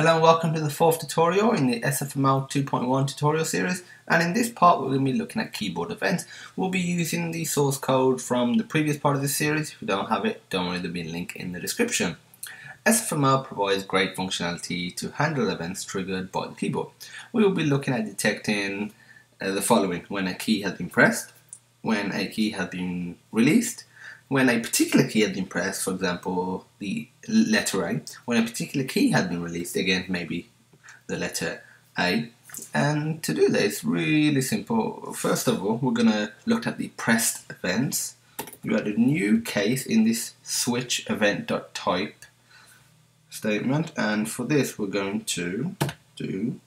Hello and welcome to the fourth tutorial in the SFML 2.1 tutorial series and in this part we're going to be looking at keyboard events. We'll be using the source code from the previous part of the series. If you don't have it, don't worry, there'll be a link in the description. SFML provides great functionality to handle events triggered by the keyboard. We will be looking at detecting uh, the following when a key has been pressed, when a key has been released, when a particular key had been pressed, for example, the letter A, when a particular key had been released, again, maybe the letter A. And to do this, really simple. First of all, we're going to look at the pressed events. You add a new case in this switch event.type statement, and for this, we're going to do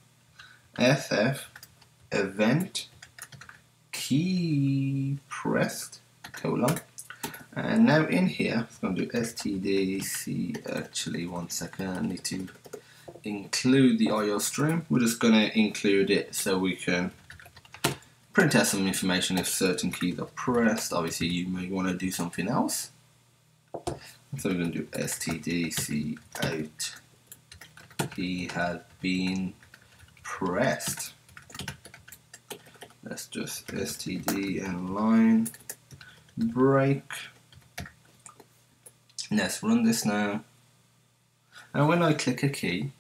sf event key pressed colon and now in here, I'm going to do stdc, actually one second, I need to include the IO stream. We're just going to include it so we can print out some information if certain keys are pressed. Obviously you may want to do something else. So we're going to do stdc out key has been pressed. Let's just std and line break Let's run this now. And when I click a key,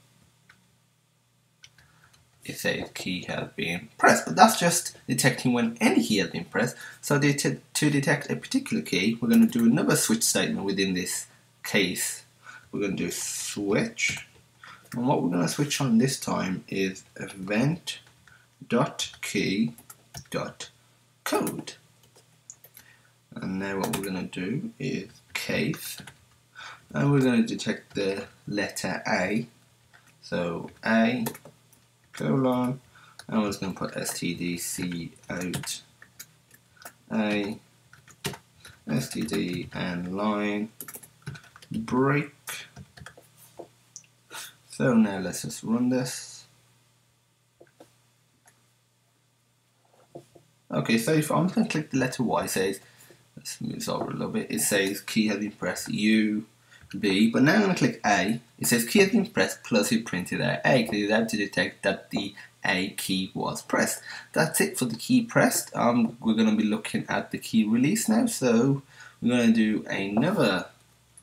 it says key has been pressed, but that's just detecting when any key has been pressed. So to detect a particular key, we're going to do another switch statement within this case. We're going to do switch, and what we're going to switch on this time is event dot key dot code. And now what we're going to do is case and we're going to detect the letter A. So A colon and we're just going to put stdc out. A std and line. Break. So now let's just run this. Okay so if I'm going to click the letter Y it says let's move this over a little bit. It says key has been pressed U B, but now I'm going to click A. It says key has been pressed plus you printed out A because it's able to detect that the A key was pressed. That's it for the key pressed. Um, we're going to be looking at the key release now. So we're going to do another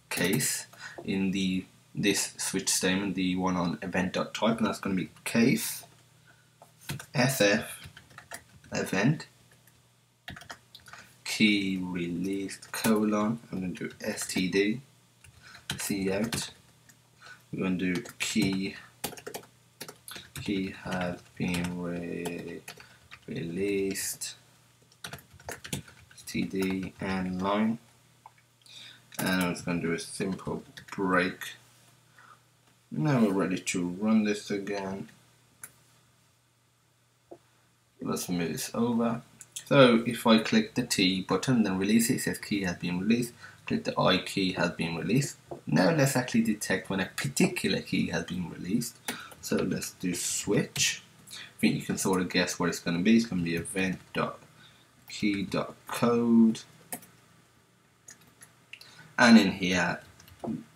case in the this switch statement, the one on event.type, and that's going to be case sf event key released colon. I'm going to do std C out. We're going to do key. Key has been re released. TD and line. And I'm just going to do a simple break. Now we're ready to run this again. Let's move this over. So if I click the T button then release it, it says key has been released. Click the I key has been released. Now let's actually detect when a particular key has been released. So let's do switch. I think you can sort of guess what it's going to be. It's going to be event.key.code. And in here,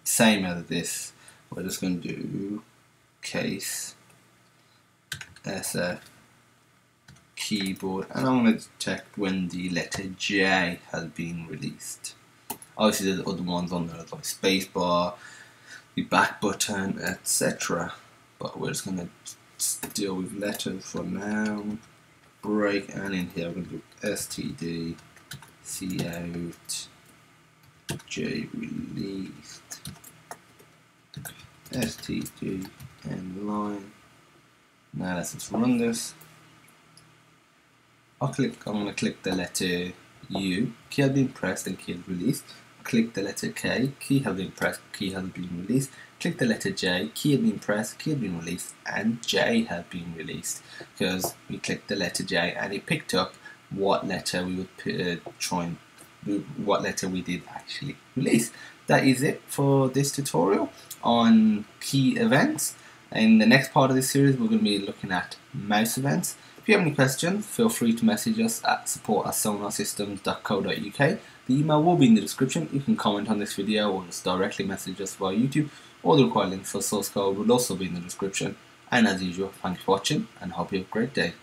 same as this, we're just going to do case SF keyboard and I'm going to detect when the letter J has been released. Obviously, there's other ones on there like spacebar, the back button, etc. But we're just gonna deal with letters for now. Break and in here we're gonna do std c out j released std and line. Now let's just run this. I'll click. I'm gonna click the letter U. Key has been pressed and key is released click the letter K, key has been pressed, key has been released, click the letter J, key has been pressed, key has been released, and J has been released because we clicked the letter J and it picked up what letter we would uh, try and what letter we did actually release. That is it for this tutorial on key events. In the next part of this series, we're going to be looking at mouse events. If you have any questions, feel free to message us at support at sonarsystems.co.uk. The email will be in the description. You can comment on this video or just directly message us via YouTube. All the required links for source code will also be in the description. And as usual, thank you for watching and hope you have a great day.